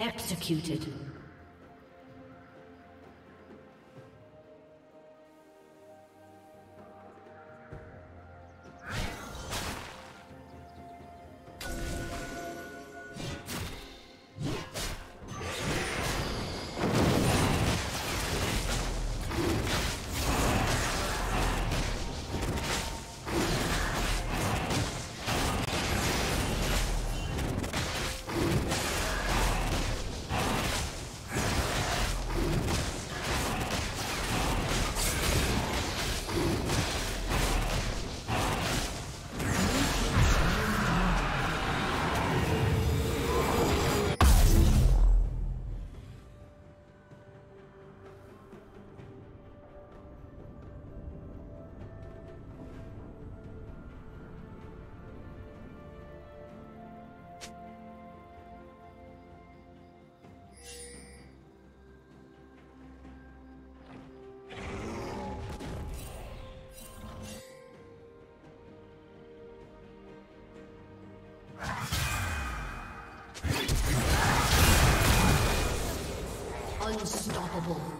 Executed. Unstoppable.